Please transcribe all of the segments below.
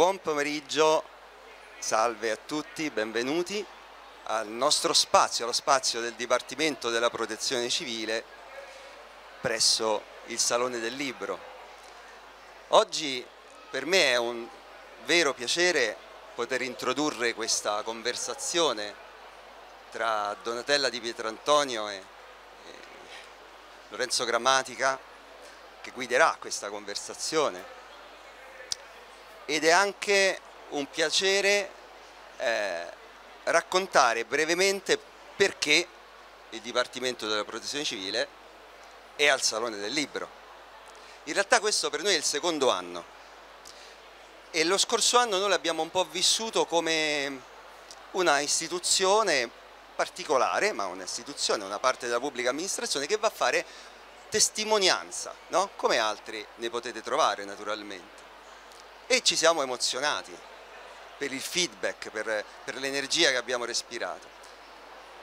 Buon pomeriggio, salve a tutti, benvenuti al nostro spazio, allo spazio del Dipartimento della Protezione Civile presso il Salone del Libro. Oggi per me è un vero piacere poter introdurre questa conversazione tra Donatella di Pietrantonio e, Lorenzo Grammatica che guiderà questa conversazione ed è anche un piacere eh, raccontare brevemente perché il Dipartimento della Protezione Civile è al Salone del Libro. In realtà questo per noi è il secondo anno e lo scorso anno noi l'abbiamo un po' vissuto come una istituzione particolare, ma un'istituzione, una parte della pubblica amministrazione che va a fare testimonianza, no? come altri ne potete trovare naturalmente e ci siamo emozionati per il feedback, per, per l'energia che abbiamo respirato.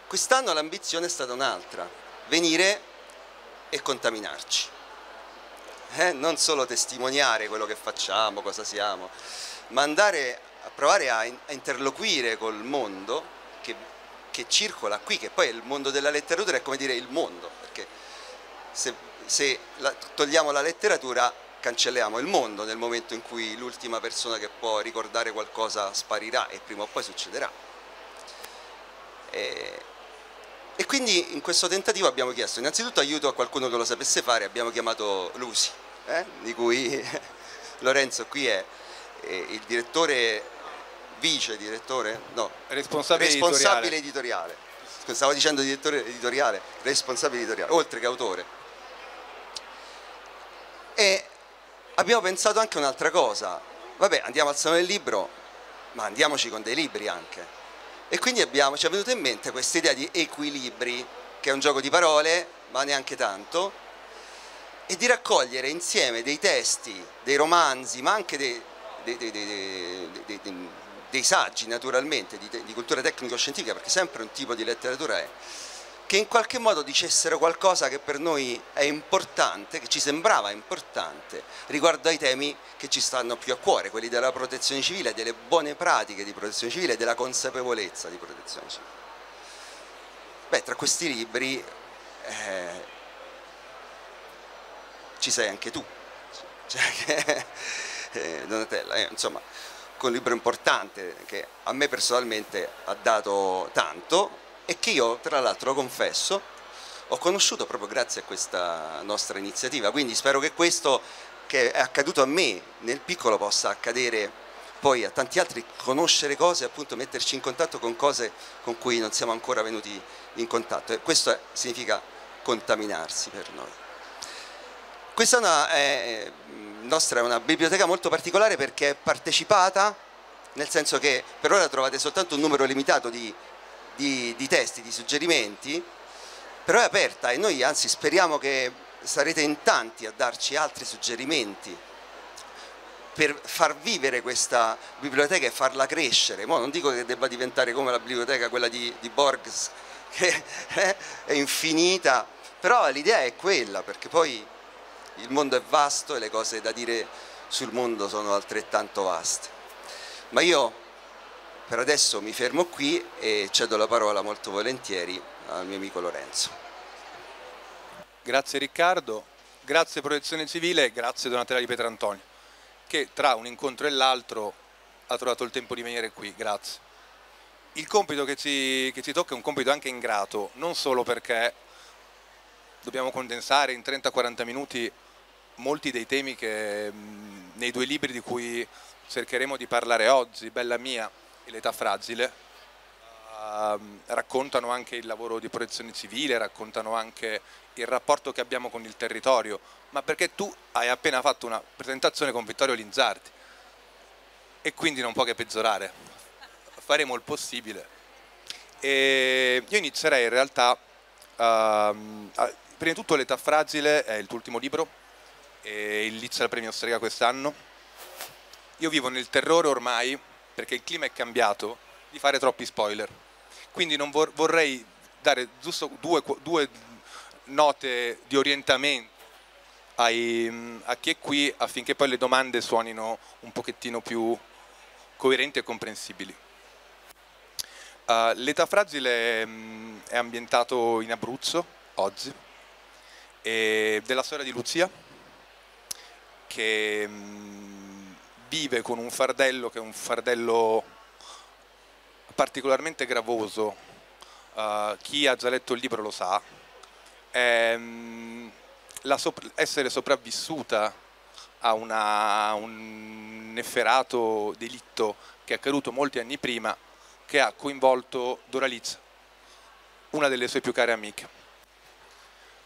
Quest'anno l'ambizione è stata un'altra, venire e contaminarci. Eh? Non solo testimoniare quello che facciamo, cosa siamo, ma andare a provare a, a interloquire col mondo che, che, circola qui, che poi il mondo della letteratura, è come dire il mondo, perché se, se la, togliamo la letteratura cancelliamo il mondo nel momento in cui l'ultima persona che può ricordare qualcosa sparirà e prima o poi succederà. E, e quindi in questo tentativo abbiamo chiesto innanzitutto aiuto a qualcuno che lo sapesse fare, abbiamo chiamato Lusi, eh, di cui Lorenzo qui è, il direttore, vice direttore? No, responsabile, responsabile editoriale. editoriale. Stavo dicendo direttore editoriale, responsabile editoriale, oltre che autore. E abbiamo pensato anche un'altra cosa, vabbè andiamo al Salone del Libro, ma andiamoci con dei libri anche. E quindi abbiamo, ci è venuta in mente questa idea di equilibri, che è un gioco di parole, ma neanche tanto, e di raccogliere insieme dei testi, dei romanzi, ma anche dei, dei, dei, dei saggi naturalmente di, di cultura tecnico-scientifica, perché sempre un tipo di letteratura è che in qualche modo dicessero qualcosa che per noi è importante, che ci sembrava importante, riguardo ai temi che ci stanno più a cuore, quelli della protezione civile, delle buone pratiche di protezione civile e della consapevolezza di protezione civile. Beh, tra questi libri eh, ci sei anche tu, cioè, eh, Donatella, eh, insomma, un libro importante che a me personalmente ha dato tanto, e che io tra l'altro confesso ho conosciuto proprio grazie a questa nostra iniziativa, quindi spero che questo che è accaduto a me nel piccolo possa accadere poi a tanti altri, conoscere cose, appunto metterci in contatto con cose con cui non siamo ancora venuti in contatto. E questo significa contaminarsi per noi. Questa è una, è, nostra è una biblioteca molto particolare perché è partecipata, nel senso che per ora trovate soltanto un numero limitato di di, di testi, di suggerimenti, però è aperta e noi anzi speriamo che sarete in tanti a darci altri suggerimenti per far vivere questa biblioteca e farla crescere. Mo non dico che debba diventare come la biblioteca, quella di, di Borges, che è infinita, però l'idea è quella, perché poi il mondo è vasto e le cose da dire sul mondo sono altrettanto vaste. Ma io per adesso mi fermo qui e cedo la parola molto volentieri al mio amico Lorenzo. Grazie Riccardo, grazie Protezione Civile e grazie Donatella di Pietrantonio, che tra un incontro e l'altro ha trovato il tempo di venire qui, grazie. Il compito che ci, che ci tocca è un compito anche ingrato, non solo perché dobbiamo condensare in 30-40 minuti molti dei temi che nei due libri di cui cercheremo di parlare oggi, Bella Mia e l'età fragile, uh, raccontano anche il lavoro di protezione civile, raccontano anche il rapporto che abbiamo con il territorio, ma perché tu hai appena fatto una presentazione con Vittorio Linzardi e quindi non può che peggiorare, faremo il possibile. E io inizierei in realtà, uh, prima di tutto l'età fragile è il tuo ultimo libro, e il Lizza al premio Strega quest'anno. Io vivo nel terrore ormai perché il clima è cambiato, di fare troppi spoiler. Quindi non vor vorrei dare giusto due, due note di orientamento ai, a chi è qui affinché poi le domande suonino un pochettino più coerenti e comprensibili. Uh, L'età fragile mh, mm, è ambientato in Abruzzo oggi, della storia di Lucia, che mh, mm, vive con un fardello che è un fardello particolarmente gravoso, uh, chi ha già letto il libro lo sa, mh, sopra essere sopravvissuta a, una, un efferato delitto che è accaduto molti anni prima che ha coinvolto Doraliz, una delle sue più care amiche.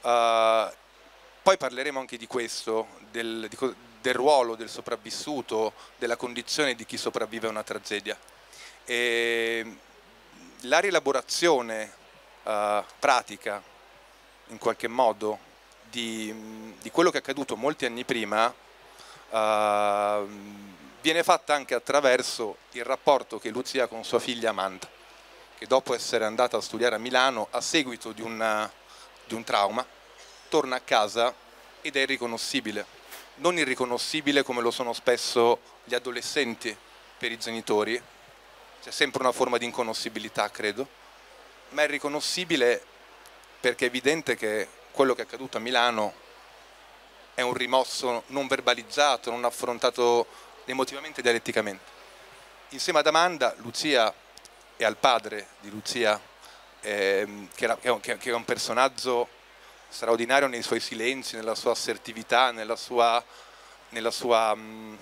Uh, poi parleremo anche di questo, del, di, del, ruolo del sopravvissuto, della condizione di chi sopravvive a una tragedia. E la rielaborazione uh, pratica, in qualche modo, di, di, quello che è accaduto molti anni prima, uh, viene fatta anche attraverso il rapporto che Lucia ha con sua figlia Amanda, che dopo essere andata a studiare a Milano a seguito di, una, di un trauma, torna a casa ed è irriconoscibile. Non irriconoscibile come lo sono spesso gli adolescenti per i genitori, c'è sempre una forma di inconoscibilità, credo, ma è riconoscibile perché è evidente che quello che è accaduto a Milano è un rimosso non verbalizzato, non affrontato emotivamente e dialetticamente. Insieme ad Amanda, Lucia e al padre di Lucia, ehm, che, era, che, è un personaggio straordinario nei suoi silenzi, nella sua assertività, nella sua, nella sua mh,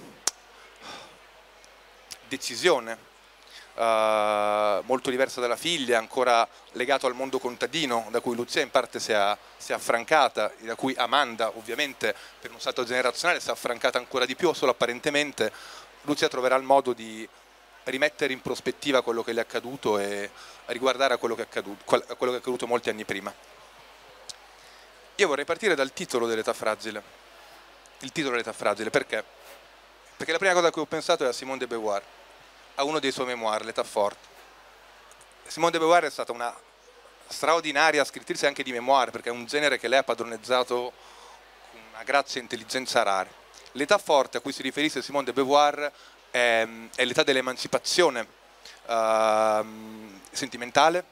decisione. Uh, molto diversa dalla figlia, ancora legato al mondo contadino, da cui Lucia in parte si è, si è, affrancata, da cui Amanda ovviamente per un salto generazionale si è affrancata ancora di più, solo apparentemente, Lucia troverà il modo di rimettere in prospettiva quello che le è accaduto e riguardare a quello che è accaduto, quello che è accaduto molti anni prima. Io vorrei partire dal titolo dell'età fragile. Il titolo dell'età fragile, perché? Perché la prima cosa a cui ho pensato è a Simone de Beauvoir, a uno dei suoi memoir, L'età forte. Simone de Beauvoir è stata una straordinaria scrittrice anche di memoir, perché è un genere che lei ha padroneggiato con una grazia e intelligenza rare. L'età forte a cui si riferisce Simone de Beauvoir è, è l'età dell'emancipazione uh, sentimentale,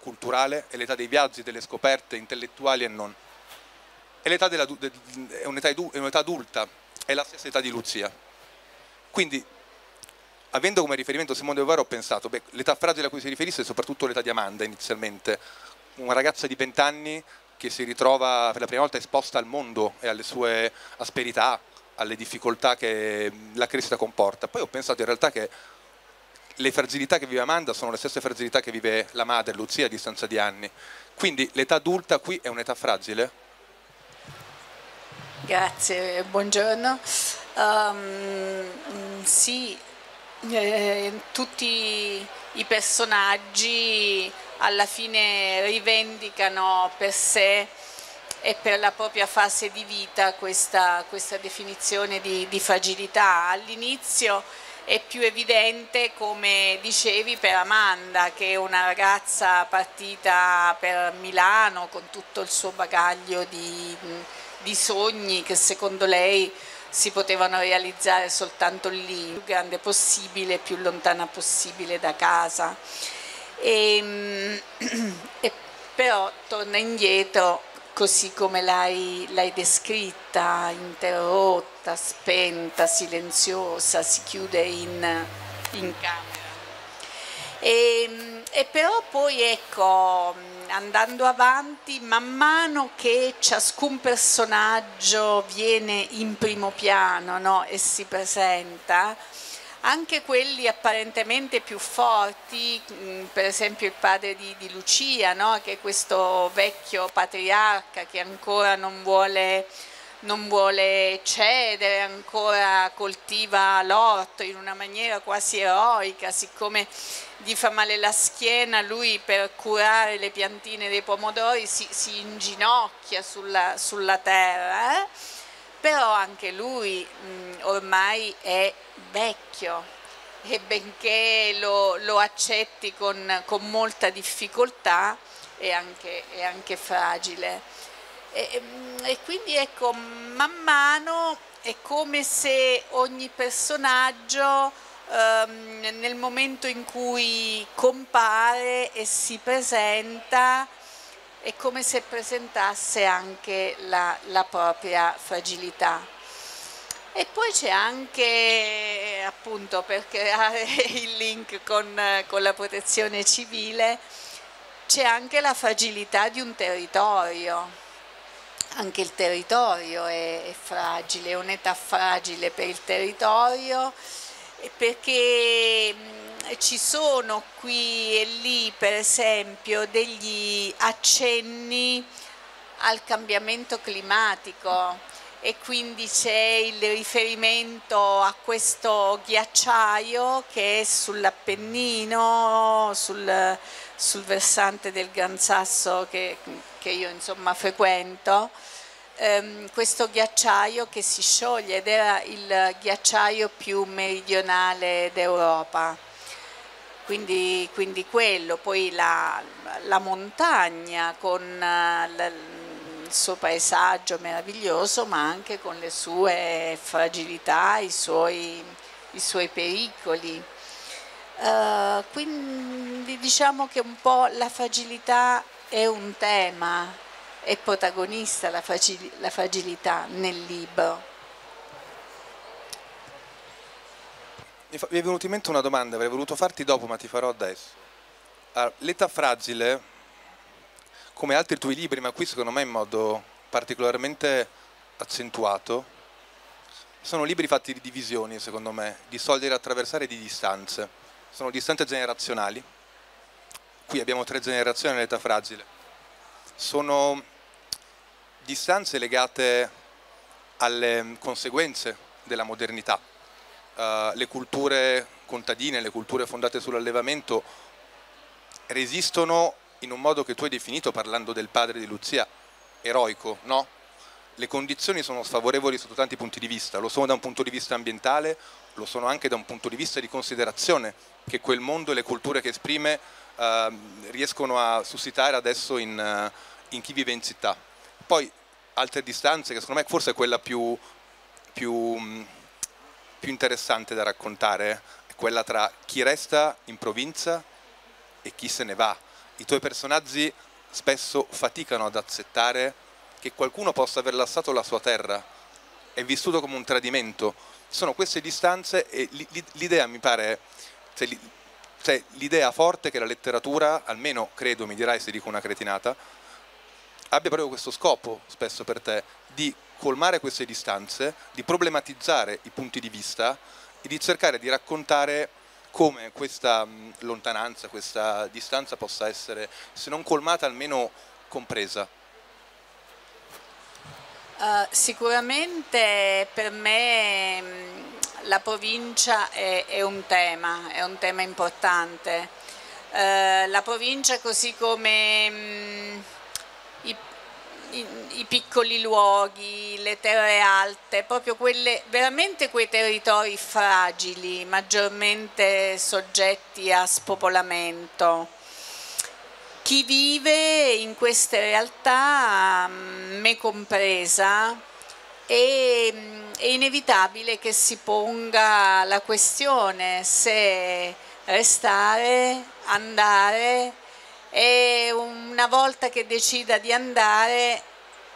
culturale, è l'età dei viaggi, delle scoperte intellettuali e non è, della, è un'età adulta, è la stessa età di Lucia. Quindi, avendo come riferimento Simone De Beauvoir, ho pensato, beh, l'età fragile a cui si riferisce è soprattutto l'età di Amanda inizialmente, una ragazza di 20 anni che si ritrova per la prima volta esposta al mondo e alle sue asperità, alle difficoltà che la crescita comporta. Poi ho pensato in realtà che le fragilità che vive Amanda sono le stesse fragilità che vive la madre, Lucia, a distanza di anni. Quindi l'età adulta qui è un'età fragile, Grazie, buongiorno. Um, sì, eh, tutti i personaggi alla fine rivendicano per sé e per la propria fase di vita questa, questa definizione di, di fragilità. All'inizio è più evidente, come dicevi, per Amanda, che è una ragazza partita per Milano con tutto il suo bagaglio di di sogni che secondo lei si potevano realizzare soltanto lì, più grande possibile, più lontana possibile da casa. E, ehm, e però torna indietro così come l'hai, descritta, interrotta, spenta, silenziosa, si chiude in, in camera. E, ehm, e però poi ecco, andando avanti, man mano che ciascun personaggio viene in primo piano no? e si presenta, anche quelli apparentemente più forti, mm, per esempio il padre di, di Lucia, no? che è questo vecchio patriarca che ancora non vuole non vuole cedere, ancora coltiva l'orto in una maniera quasi eroica, siccome gli fa male la schiena, lui per curare le piantine dei pomodori si, si inginocchia sulla, sulla terra, eh? però anche lui mh, ormai è vecchio e benché lo, lo accetti con, con, molta difficoltà è anche, è anche fragile. E, e quindi ecco, man mano è come se ogni personaggio ehm, nel momento in cui compare e si presenta è come se presentasse anche la, la propria fragilità. E poi c'è anche, appunto, per creare il link con, con la protezione civile, c'è anche la fragilità di un territorio. Anche il territorio è, è fragile, è un'età fragile per il territorio perché ci sono qui e lì per esempio degli accenni al cambiamento climatico e quindi c'è il riferimento a questo ghiacciaio che è sull'Appennino, sul, sul, versante del Gran Sasso che, che io insomma frequento, ehm, questo ghiacciaio che si scioglie ed era il ghiacciaio più meridionale d'Europa. Quindi, quindi, quello, poi la, la montagna con la, il suo paesaggio meraviglioso, ma anche con le sue fragilità, i suoi, i suoi pericoli. Uh, quindi diciamo che un po' la fragilità è un tema, è protagonista la, fragil la fragilità nel libro. Mi è venuta in mente una domanda, avrei voluto farti dopo, ma ti farò adesso. Allora, L'età fragile come altri tuoi libri, ma qui secondo me in modo particolarmente accentuato, sono libri fatti di divisioni, secondo me, di soldi da attraversare e di distanze. Sono distanze generazionali. Qui abbiamo tre generazioni nell'età fragile. Sono distanze legate alle conseguenze della modernità. Uh, le culture contadine, le culture fondate sull'allevamento resistono in un modo che tu hai definito parlando del padre di Lucia, eroico, no? Le condizioni sono sfavorevoli sotto tanti punti di vista, lo sono da un punto di vista ambientale, lo sono anche da un punto di vista di considerazione che quel mondo e le culture che esprime uh, riescono a suscitare adesso in, uh, in, chi vive in città. Poi altre distanze che secondo me forse è quella più, più, più interessante da raccontare, è quella tra chi resta in provincia e chi se ne va i tuoi personaggi spesso faticano ad accettare che qualcuno possa aver lasciato la sua terra, è vissuto come un tradimento. Sono queste distanze e l'idea mi pare, cioè, cioè l'idea forte che la letteratura, almeno credo, mi dirai se dico una cretinata, abbia proprio questo scopo spesso per te, di colmare queste distanze, di problematizzare i punti di vista e di cercare di raccontare come questa lontananza, questa distanza possa essere, se non colmata, almeno compresa? Uh, sicuramente per me la provincia è, è, un tema, è un tema importante. Uh, la provincia così come mh, i i, i, piccoli luoghi, le terre alte, proprio quelle, veramente quei territori fragili, maggiormente soggetti a spopolamento. Chi vive in queste realtà, me compresa, è, è inevitabile che si ponga la questione se restare, andare e una volta che decida di andare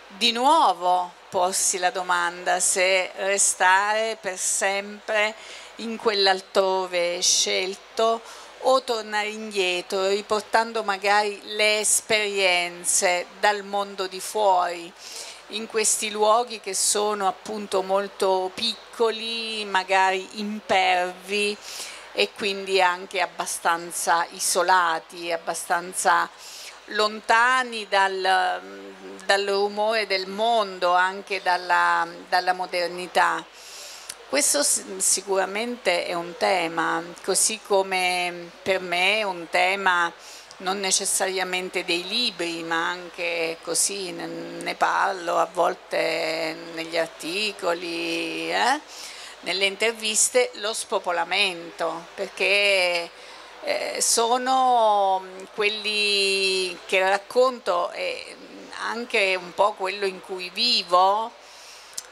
di nuovo porsi la domanda se restare per sempre in quell'altrove scelto o tornare indietro riportando magari le esperienze dal mondo di fuori in questi luoghi che sono appunto molto piccoli, magari impervi e quindi anche abbastanza isolati, abbastanza lontani dal, dal rumore del mondo, anche dalla, dalla modernità. Questo sicuramente è un tema, così come per me è un tema non necessariamente dei libri, ma anche così ne parlo a volte negli articoli. Eh? Nelle interviste lo spopolamento, perché eh, sono quelli che racconto e anche un po' quello in cui vivo,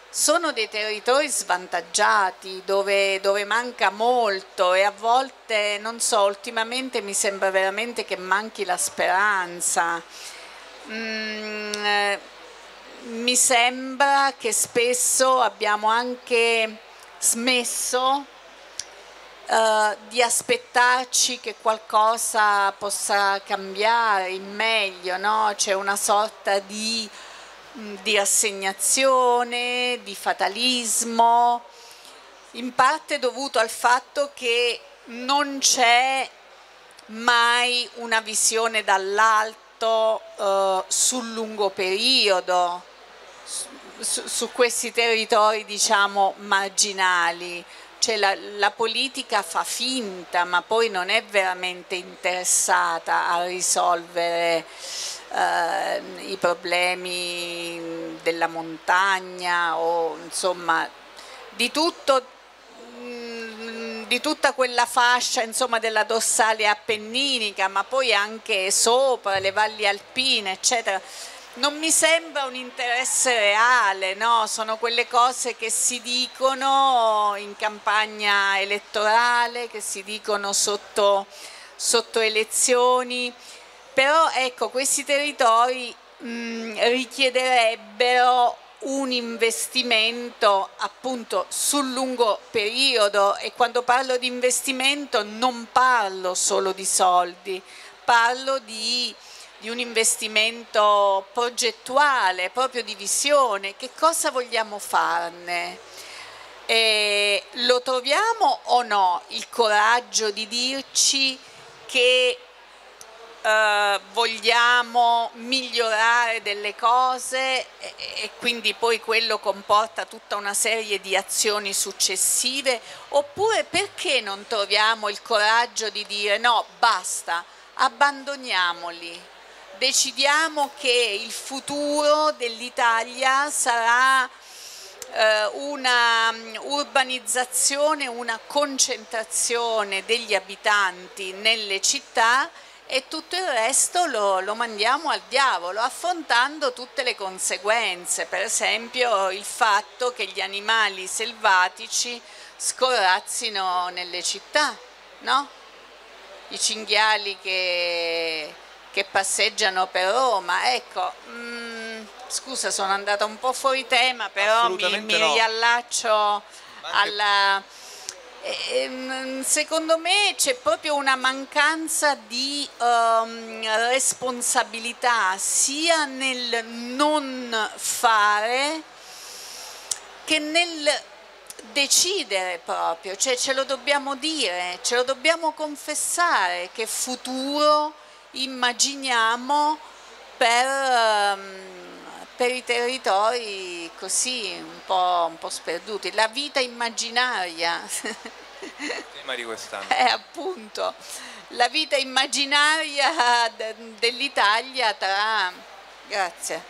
sono dei territori svantaggiati dove, dove, manca molto e a volte, non so, ultimamente mi sembra veramente che manchi la speranza. Mm, eh, mi sembra che spesso abbiamo anche smesso uh, di aspettarci che qualcosa possa cambiare in meglio, no? c'è una sorta di di assegnazione, di fatalismo, in parte dovuto al fatto che non c'è mai una visione dall'alto eh, sul lungo periodo, su, su questi territori diciamo marginali. Cioè la, la, politica fa finta ma poi non è veramente interessata a risolvere eh, i problemi della montagna o insomma di tutto mm, di tutta quella fascia insomma, della dorsale appenninica ma poi anche sopra le valli alpine eccetera non mi sembra un interesse reale, no? sono quelle cose che si dicono in campagna elettorale, che si dicono sotto, sotto elezioni però ecco questi territori mh, richiederebbero un investimento appunto sul lungo periodo e quando parlo di investimento non parlo solo di soldi, parlo di, di un investimento progettuale, proprio di visione, che cosa vogliamo farne? E lo troviamo o no il coraggio di dirci che eh, vogliamo migliorare delle cose e, e quindi poi quello comporta tutta una serie di azioni successive oppure perché non troviamo il coraggio di dire no basta abbandoniamoli decidiamo che il futuro dell'Italia sarà eh, una mm, urbanizzazione, una concentrazione degli abitanti nelle città e tutto il resto lo, lo, mandiamo al diavolo, affrontando tutte le conseguenze, per esempio il fatto che gli animali selvatici scorazzino nelle città, no? i cinghiali che, che, passeggiano per Roma, ecco, mm, scusa sono andata un po' fuori tema, però mi, mi no. riallaccio alla Ehm, secondo me c'è proprio una mancanza di um, responsabilità sia nel non fare che nel decidere proprio, cioè ce lo dobbiamo dire, ce lo dobbiamo confessare che futuro immaginiamo per... Um, per i territori così un po', un po sperduti. La vita immaginaria. Tema di quest'anno. È appunto la vita immaginaria dell'Italia tra, grazie,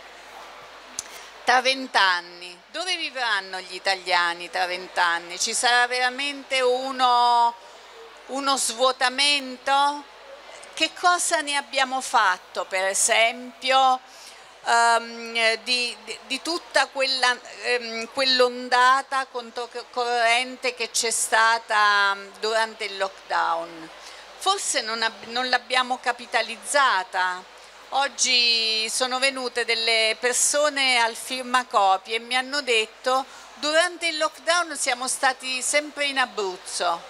tra vent'anni. Dove vivranno gli italiani tra vent'anni? Ci sarà veramente uno, uno svuotamento? Che cosa ne abbiamo fatto, per esempio? um, di, di, di, tutta quella, um, quell'ondata controcorrente che c'è stata durante il lockdown. Forse non, non l'abbiamo capitalizzata. Oggi sono venute delle persone al firmacopie e mi hanno detto durante il lockdown siamo stati sempre in Abruzzo,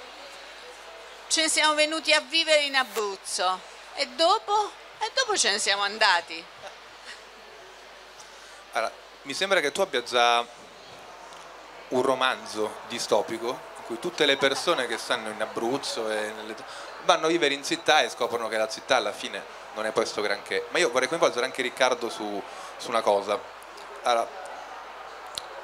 ce ne siamo venuti a vivere in Abruzzo e dopo, e dopo ce ne siamo andati. Allora, mi sembra che tu abbia già un romanzo distopico in cui tutte le persone che stanno in Abruzzo nelle... vanno a vivere in città e scoprono che la città alla fine non è questo granché. Ma io vorrei coinvolgere anche Riccardo su, su una cosa. Allora,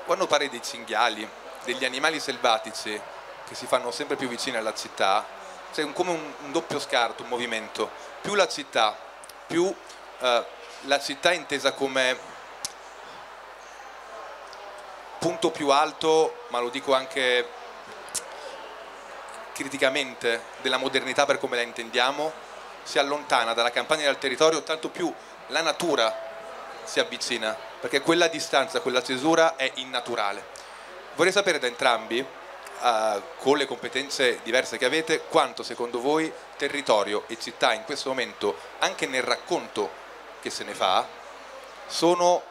quando parli dei cinghiali, degli animali selvatici che si fanno sempre più vicini alla città, c'è come un, un doppio scarto, un movimento. Più la città, più eh, la città intesa come punto più alto, ma lo dico anche criticamente, della modernità per come la intendiamo, si allontana dalla campagna del territorio, tanto più la natura si avvicina, perché quella distanza, quella cesura è innaturale. Vorrei sapere da entrambi, uh, con le competenze diverse che avete, quanto secondo voi territorio e città in questo momento, anche nel racconto che se ne fa, sono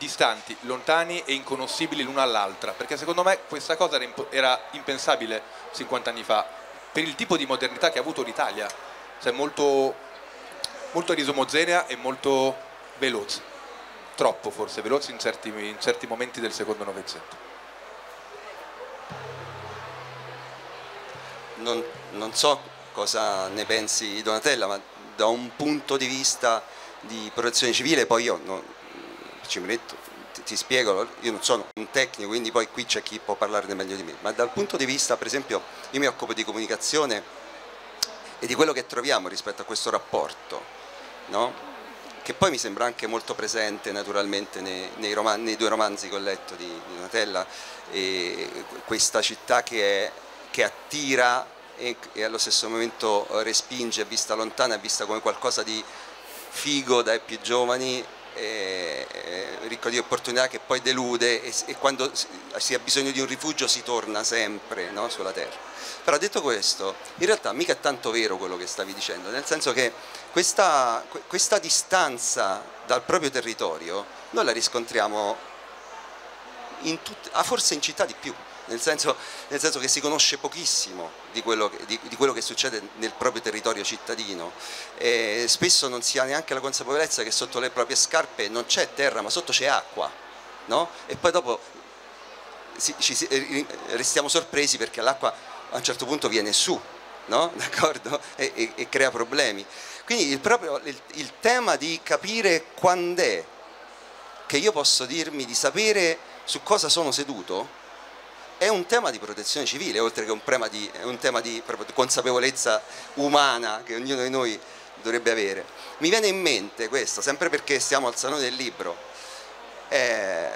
distanti, lontani e inconoscibili l'una all'altra, perché secondo me questa cosa era, imp era, impensabile 50 anni fa, per il tipo di modernità che ha avuto l'Italia, cioè molto, molto disomogenea e molto veloce, troppo forse veloce in certi, in certi momenti del secondo Novecento. Non, non so cosa ne pensi Donatella, ma da un punto di vista di protezione civile, poi io non, ci metto, ti, ti, spiego, io non sono un tecnico, quindi poi qui c'è chi può parlarne meglio di me, ma dal punto di vista, per esempio, io mi occupo di comunicazione e di quello che troviamo rispetto a questo rapporto, no? che poi mi sembra anche molto presente naturalmente nei, nei, roman nei due romanzi che ho letto di, di Donatella, questa città che, è, che attira e, e, allo stesso momento respinge, vista lontana, è vista come qualcosa di figo dai più giovani eh, ricco di opportunità che poi delude e, e, quando si ha bisogno di un rifugio si torna sempre no, sulla terra. Però detto questo, in realtà mica è tanto vero quello che stavi dicendo, nel senso che questa, questa distanza dal proprio territorio noi la riscontriamo in tut, ah, forse in città di più, nel senso, nel senso, che si conosce pochissimo di quello, di, di quello, che succede nel proprio territorio cittadino e spesso non si ha neanche la consapevolezza che sotto le proprie scarpe non c'è terra ma sotto c'è acqua no? e poi dopo ci, ci, eh, restiamo sorpresi perché l'acqua a un certo punto viene su no? e, e, e, crea problemi quindi il, proprio, il, il tema di capire quando è che io posso dirmi di sapere su cosa sono seduto è un tema di protezione civile, oltre che un di, un tema di consapevolezza umana che ognuno di noi dovrebbe avere. Mi viene in mente questo, sempre perché siamo al Salone del Libro, eh,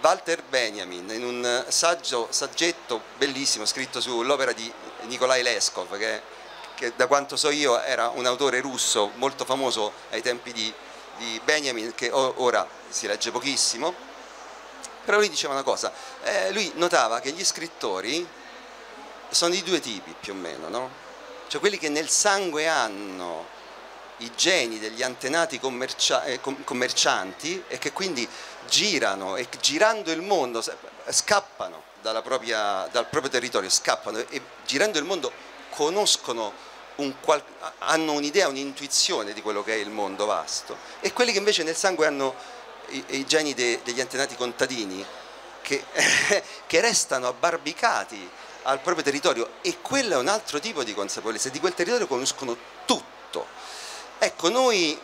Walter Benjamin in un saggio, saggetto bellissimo scritto sull'opera di Nikolai Leskov, che, che, da quanto so io era un autore russo molto famoso ai tempi di, di Benjamin, che ora si legge pochissimo, però lui diceva una cosa, eh, lui notava che gli scrittori sono di due tipi più o meno, no? Cioè quelli che nel sangue hanno i geni degli antenati eh, commercianti e che quindi girano e girando il mondo scappano propria, dal proprio territorio, scappano e girando il mondo conoscono un hanno un'idea, un'intuizione di quello che è il mondo vasto e quelli che invece nel sangue hanno i, i geni de, degli antenati contadini che, che restano abbarbicati al proprio territorio e quello è un altro tipo di consapevolezza, di quel territorio conoscono tutto. Ecco, noi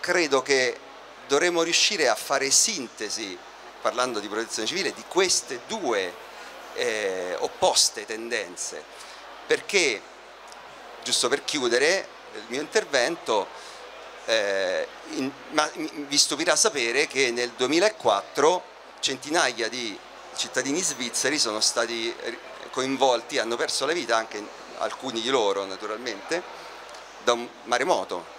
credo che dovremmo riuscire a fare sintesi, parlando di protezione civile, di queste due eh, opposte tendenze, perché, giusto per chiudere il mio intervento, eh, in, ma vi stupirà sapere che nel 2004 centinaia di cittadini svizzeri sono stati coinvolti, hanno perso la vita, anche alcuni di loro naturalmente, da un maremoto.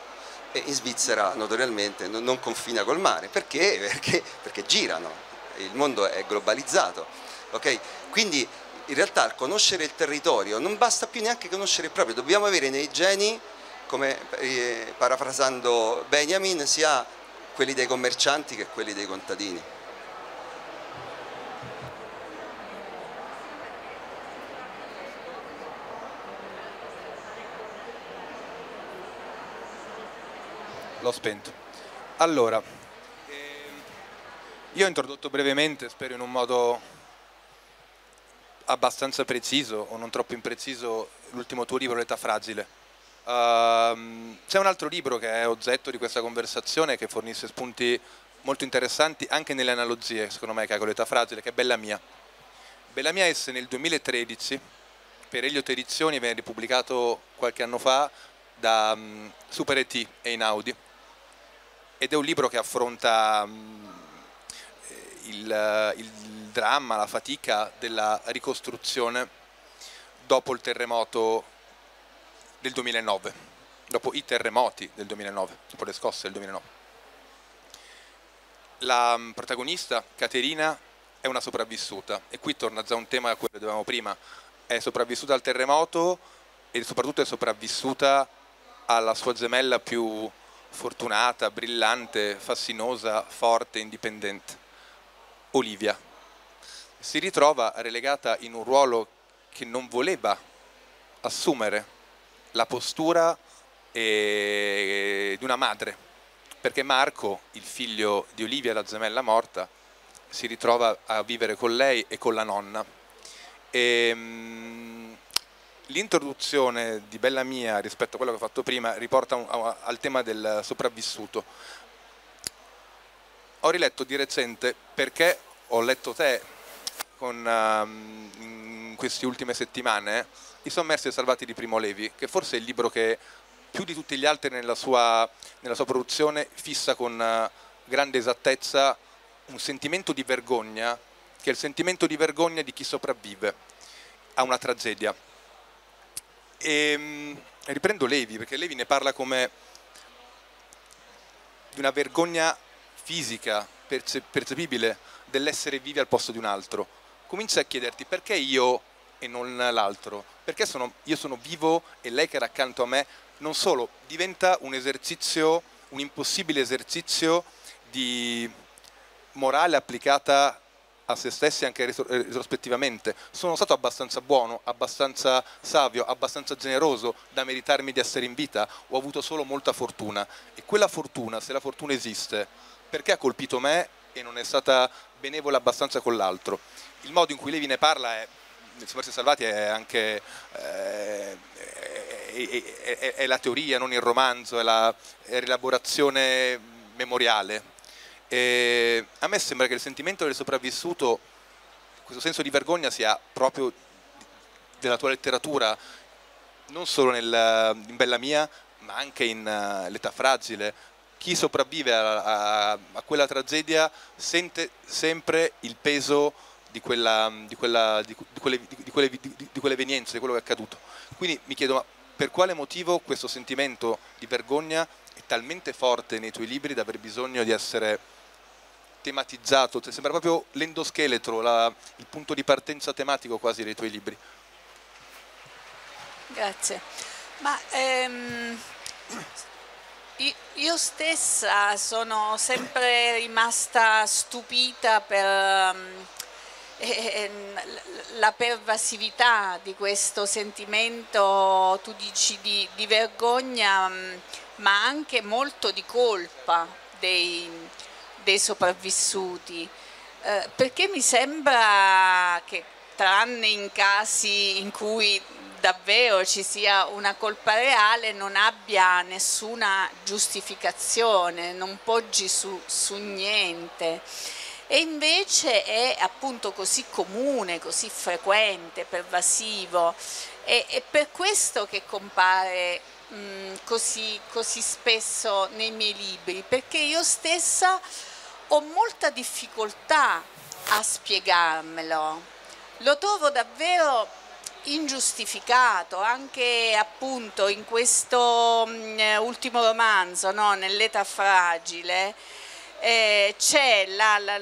E in Svizzera notoriamente non, non confina col mare, perché? Perché, perché girano, il mondo è globalizzato, okay? quindi in realtà al conoscere il territorio non basta più neanche conoscere il proprio, dobbiamo avere nei geni come eh, parafrasando Benjamin, sia quelli dei commercianti che quelli dei contadini. L'ho spento. Allora, ehm, io ho introdotto brevemente, spero in un modo abbastanza preciso o non troppo impreciso, l'ultimo tuo libro, L'età fragile Uh, c'è un altro libro che è oggetto di questa conversazione che fornisce spunti molto interessanti anche nelle analogie, secondo me, che ha con l'età fragile, che è Bella Mia. Bella Mia S nel 2013 per Elio Edizioni viene ripubblicato qualche anno fa da um, Super ET e Inaudi ed è un libro che affronta um, il, il dramma, la fatica della ricostruzione dopo il terremoto del 2009, dopo i terremoti del 2009, dopo le scosse del 2009. La mm, protagonista, Caterina, è una sopravvissuta e qui torna già un tema a che dicevamo prima, è sopravvissuta al terremoto e soprattutto è sopravvissuta alla sua gemella più fortunata, brillante, fascinosa, forte, indipendente, Olivia. Si ritrova relegata in un ruolo che non voleva assumere la postura di una madre, perché Marco, il figlio di Olivia, la gemella morta, si ritrova a vivere con lei e con la nonna. E, um, l'introduzione di Bella Mia rispetto a quello che ho fatto prima riporta un, a, al tema del sopravvissuto. Ho riletto di recente perché ho letto te con, um, queste ultime settimane I sommersi e salvati di Primo Levi, che forse è il libro che più di tutti gli altri nella sua, nella sua produzione fissa con uh, grande esattezza un sentimento di vergogna che è il sentimento di vergogna di chi sopravvive a una tragedia. E, um, riprendo Levi, perché Levi ne parla come di una vergogna fisica, percepibile, dell'essere vivi al posto di un altro. Comincia a chiederti perché io e non l'altro, perché sono, io sono vivo e lei che era accanto a me, non solo, diventa un esercizio, un impossibile esercizio di morale applicata a se stessi anche retrospettivamente. Sono stato abbastanza buono, abbastanza savio, abbastanza generoso da meritarmi di essere in vita, ho avuto solo molta fortuna e quella fortuna, se la fortuna esiste, perché ha colpito me e non è stata benevola abbastanza con l'altro? Il modo in cui Levi ne parla è Sommersi Salvati è anche eh, è, è, è, la teoria, non il romanzo, è la rielaborazione memoriale e a me sembra che il sentimento del sopravvissuto, questo senso di vergogna sia proprio della tua letteratura, non solo nel, in Bella Mia, ma anche in uh, L'età fragile. Chi sopravvive a, a, a, quella tragedia sente sempre il peso di, quella, di, quella, di, quelle, di, quelle, evenienze, di quello che è accaduto. Quindi mi chiedo, ma per quale motivo questo sentimento di vergogna è talmente forte nei tuoi libri da aver bisogno di essere tematizzato, cioè, sembra proprio l'endoscheletro, la, il punto di partenza tematico quasi dei tuoi libri. Grazie. Ma ehm, io stessa sono sempre rimasta stupita per la pervasività di questo sentimento, tu dici, di, di vergogna, ma anche molto di colpa dei, dei sopravvissuti, eh, perché mi sembra che tranne in casi in cui davvero ci sia una colpa reale non abbia nessuna giustificazione, non poggi su, su niente e invece è appunto così comune, così frequente, pervasivo e è per questo che compare mh, così, così spesso nei miei libri, perché io stessa ho molta difficoltà a spiegarmelo. Lo trovo davvero ingiustificato anche appunto in questo mh, ultimo romanzo, no? nell'età fragile, eh, c'è la, la,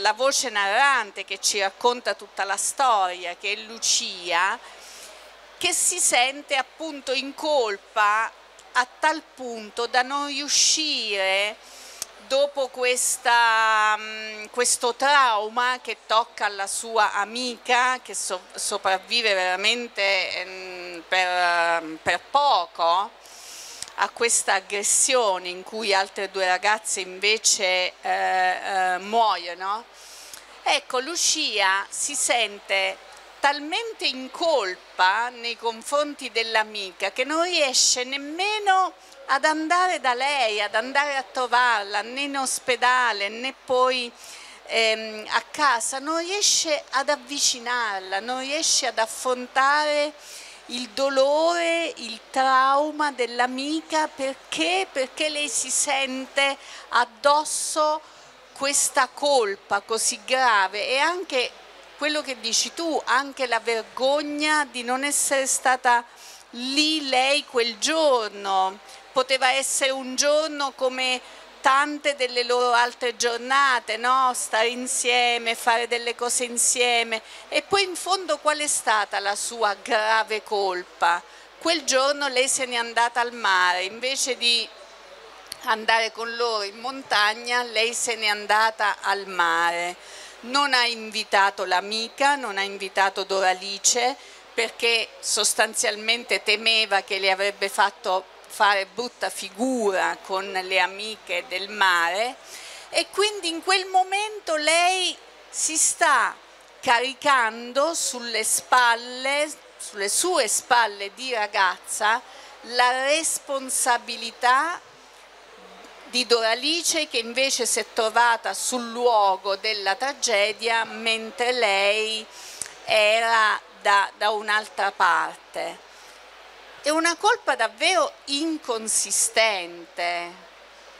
la, voce narrante che ci racconta tutta la storia, che è Lucia, che si sente appunto in colpa a tal punto da non riuscire dopo questa, mm, questo trauma che tocca alla sua amica che so, sopravvive veramente mm, per, per poco a questa aggressione in cui altre due ragazze invece eh, eh, muoiono, ecco Lucia si sente talmente in colpa nei confronti dell'amica che non riesce nemmeno ad andare da lei, ad andare a trovarla né in ospedale né poi ehm, a casa, non riesce ad avvicinarla, non riesce ad affrontare il dolore, il trauma dell'amica perché? Perché lei si sente addosso questa colpa così grave e anche quello che dici tu, anche la vergogna di non essere stata lì lei quel giorno, poteva essere un giorno come tante delle loro altre giornate, no? stare insieme, fare delle cose insieme. E poi in fondo qual è stata la sua grave colpa? Quel giorno lei se n'è andata al mare, invece di andare con loro in montagna, lei se n'è andata al mare. Non ha invitato l'amica, non ha invitato Doralice perché sostanzialmente temeva che le avrebbe fatto fare brutta figura con le amiche del mare e quindi in quel momento lei si sta caricando sulle spalle, sulle sue spalle di ragazza, la responsabilità di Doralice che invece si è trovata sul luogo della tragedia mentre lei era da, da un'altra parte. È una colpa davvero inconsistente.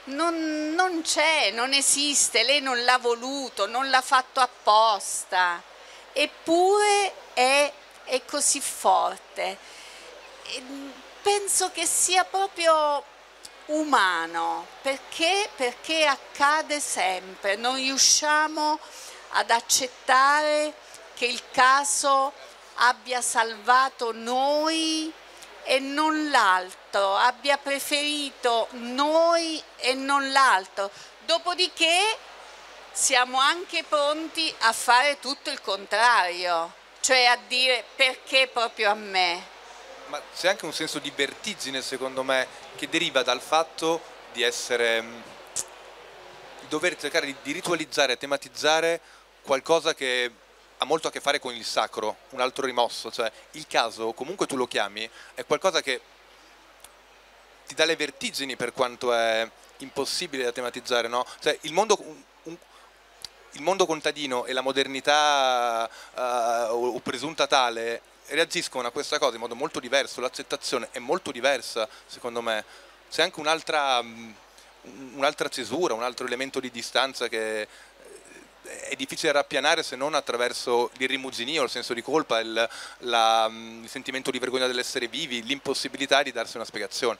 Non, non c'è, non esiste, lei non l'ha voluto, non l'ha fatto apposta, eppure è, è così forte. E penso che sia proprio umano, perché? Perché accade sempre, non riusciamo ad accettare che il caso abbia salvato noi e non l'altro, abbia preferito noi e non l'altro. Dopodiché siamo anche pronti a fare tutto il contrario, cioè a dire perché proprio a me. Ma c'è anche un senso di vertigine, secondo me, che deriva dal fatto di essere mm, di dover cercare di ritualizzare, tematizzare qualcosa che ha molto a che fare con il sacro, un altro rimosso, cioè il caso, comunque tu lo chiami, è qualcosa che ti dà le vertigini per quanto è impossibile da tematizzare, no? Cioè il mondo, un, un, il mondo contadino e la modernità uh, o presunta tale reagiscono a questa cosa in modo molto diverso, l'accettazione è molto diversa secondo me, c'è anche un'altra, mm, un'altra cesura, un altro elemento di distanza che è difficile rappianare se non attraverso l'irrimuginio, il senso di colpa, il, la, mm, il sentimento di vergogna dell'essere vivi, l'impossibilità di darsi una spiegazione.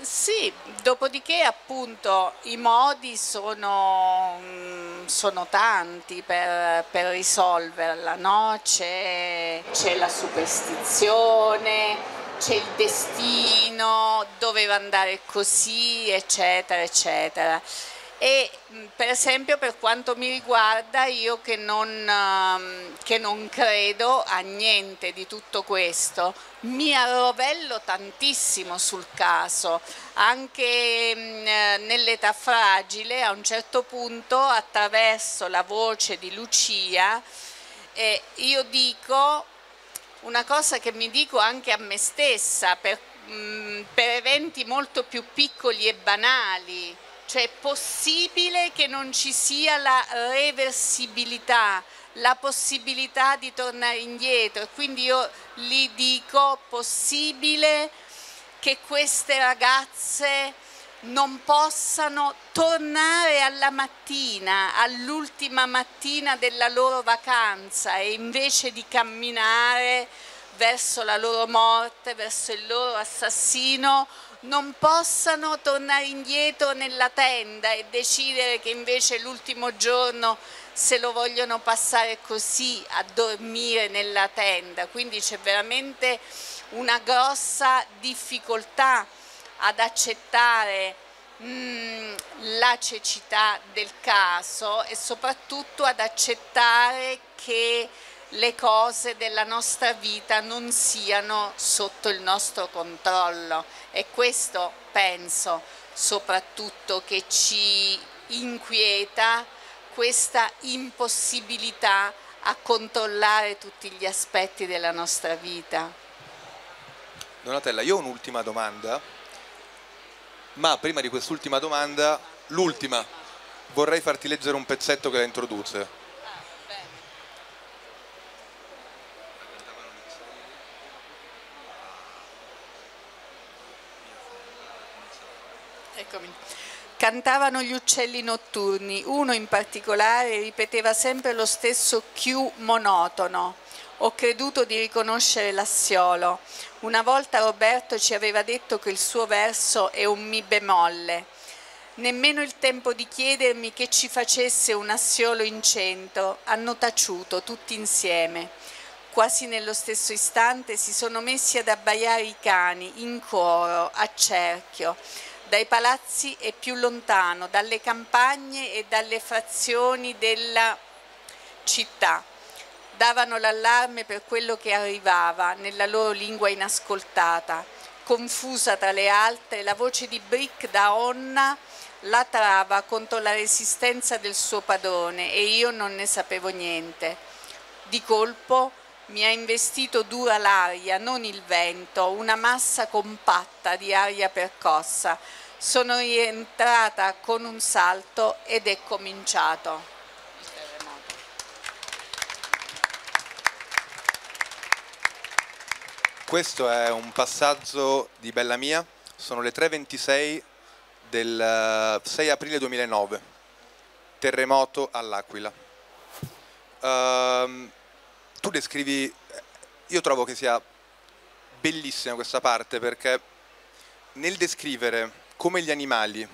Sì, dopodiché appunto i modi sono, mm, sono tanti per, per, risolverla, no? c'è la superstizione, c'è il destino, doveva andare così, eccetera, eccetera e per esempio per quanto mi riguarda io che non, che non, credo a niente di tutto questo mi arrovello tantissimo sul caso anche nell'età fragile a un certo punto attraverso la voce di Lucia eh, io dico una cosa che mi dico anche a me stessa per, mh, per eventi molto più piccoli e banali cioè è possibile che non ci sia la reversibilità, la possibilità di tornare indietro. Quindi io gli dico possibile che queste ragazze non possano tornare alla mattina, all'ultima mattina della loro vacanza e invece di camminare verso la loro morte, verso il loro assassino, non possano tornare indietro nella tenda e decidere che invece l'ultimo giorno se lo vogliono passare così a dormire nella tenda. Quindi c'è veramente una grossa difficoltà ad accettare mm, la cecità del caso e soprattutto ad accettare che le cose della nostra vita non siano sotto il nostro controllo e questo penso soprattutto che ci inquieta questa impossibilità a controllare tutti gli aspetti della nostra vita. Donatella, io ho un'ultima domanda, ma prima di quest'ultima domanda, l'ultima, vorrei farti leggere un pezzetto che la introduce. Cantavano gli uccelli notturni, uno in particolare ripeteva sempre lo stesso Q monotono. Ho creduto di riconoscere l'assiolo. Una volta Roberto ci aveva detto che il suo verso è un Mi bemolle. Nemmeno il tempo di chiedermi che ci facesse un assiolo in centro, hanno taciuto tutti insieme. Quasi nello stesso istante si sono messi ad abbaiare i cani, in coro, a cerchio, dai palazzi e più lontano, dalle campagne e dalle frazioni della città. Davano l'allarme per quello che arrivava nella loro lingua inascoltata. Confusa tra le altre, la voce di Brick da Onna la trava contro la resistenza del suo padrone e io non ne sapevo niente. Di colpo mi ha investito dura l'aria, non il vento, una massa compatta di aria percossa. Sono rientrata con un salto ed è cominciato. Questo è un passaggio di Bella Mia, sono le 3.26 del 6 eh, aprile 2009, terremoto all'Aquila. Uh, tu descrivi, io trovo che sia bellissima questa parte perché nel descrivere come gli animali.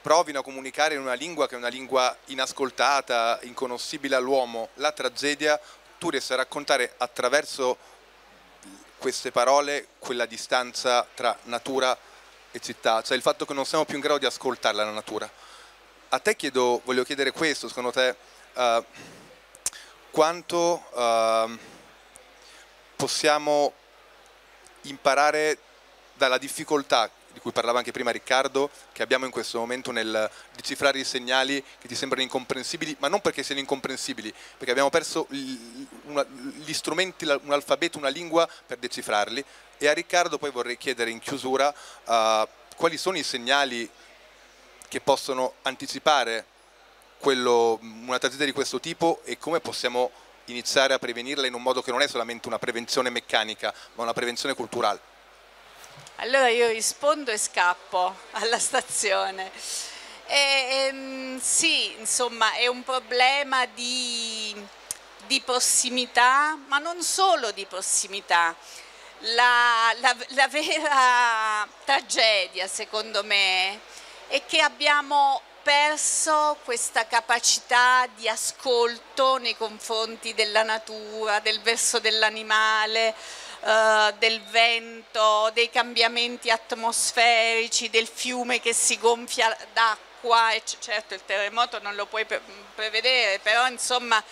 Provino a comunicare in una lingua che è una lingua inascoltata, inconoscibile all'uomo, la tragedia, tu riesci a raccontare attraverso queste parole quella distanza tra natura e città, cioè il fatto che non siamo più in grado di ascoltarla la natura. A te chiedo, voglio chiedere questo, secondo te, uh, quanto uh, possiamo imparare dalla difficoltà di cui parlava anche prima Riccardo, che abbiamo in questo momento nel decifrare i segnali che ti sembrano incomprensibili, ma non perché siano incomprensibili, perché abbiamo perso gli strumenti, un alfabeto, una lingua per decifrarli e a Riccardo poi vorrei chiedere in chiusura uh, quali sono i segnali che possono anticipare quello, una tragedia di questo tipo e come possiamo iniziare a prevenirla in un modo che non è solamente una prevenzione meccanica, ma una prevenzione culturale. Allora io rispondo e scappo alla stazione. E, ehm, sì, insomma, è un problema di, di prossimità, ma non solo di prossimità la, la, la vera tragedia secondo me è che abbiamo perso questa capacità di ascolto nei confronti della natura, del verso dell'animale, eh, del vento, dei cambiamenti atmosferici, del fiume che si gonfia d'acqua, certo il terremoto non lo puoi prevedere, però insomma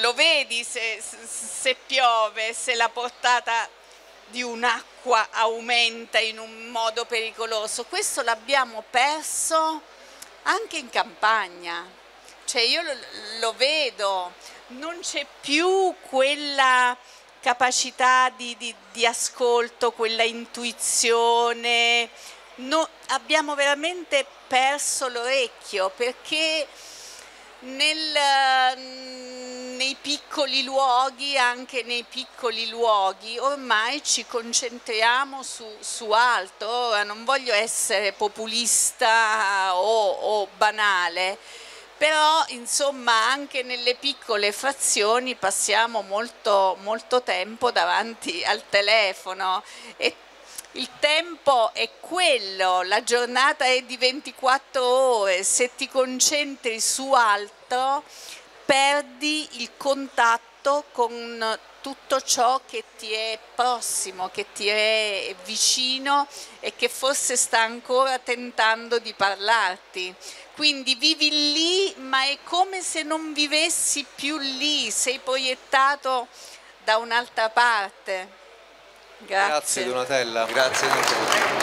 lo vedi se, se piove, se la portata di un'acqua aumenta in un modo pericoloso. Questo l'abbiamo perso anche in campagna, cioè io lo, lo vedo, non c'è più quella capacità di, di, di ascolto, quella intuizione, no, abbiamo veramente perso l'orecchio perché nel, nei piccoli luoghi, anche nei piccoli luoghi, ormai ci concentriamo su, su altro. Ora non voglio essere populista o, o banale, però insomma anche nelle piccole frazioni passiamo molto, molto tempo davanti al telefono e il tempo è quello, la giornata è di 24 ore, se ti concentri su altro perdi il contatto con tutto ciò che ti è prossimo, che ti è vicino e che forse sta ancora tentando di parlarti. Quindi vivi lì, ma è come se non vivessi più lì, sei proiettato da un'altra parte. Grazie, Grazie Donatella. Grazie Donatella.